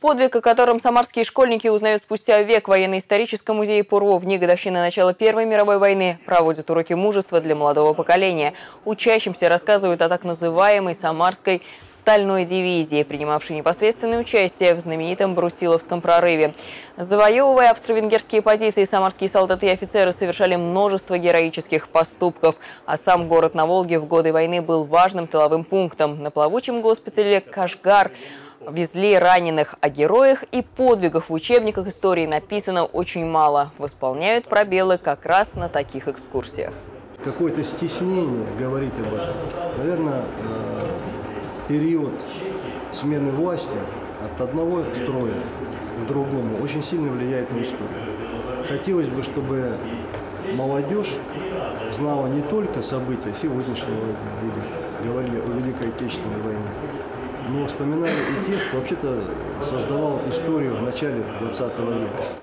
Подвиг, о котором самарские школьники узнают спустя век в военно-историческом музее ПУРО в дни годовщины начала Первой мировой войны, проводят уроки мужества для молодого поколения. Учащимся рассказывают о так называемой самарской «стальной дивизии», принимавшей непосредственное участие в знаменитом Брусиловском прорыве. Завоевывая австро-венгерские позиции, самарские солдаты и офицеры совершали множество героических поступков, а сам город на Волге в годы войны был важным тыловым пунктом. На плавучем госпитале «Кашгар» везли раненых. О героях и подвигах в учебниках истории написано очень мало. Восполняют пробелы как раз на таких экскурсиях. Какое-то стеснение говорить об этом. Наверное, э, период смены власти от одного строя к другому очень сильно влияет на историю. Хотелось бы, чтобы молодежь знала не только события сегодняшнего дня или говорили о Великой Отечественной войне, но вспоминали и тех, кто вообще-то создавал историю в начале 20 века.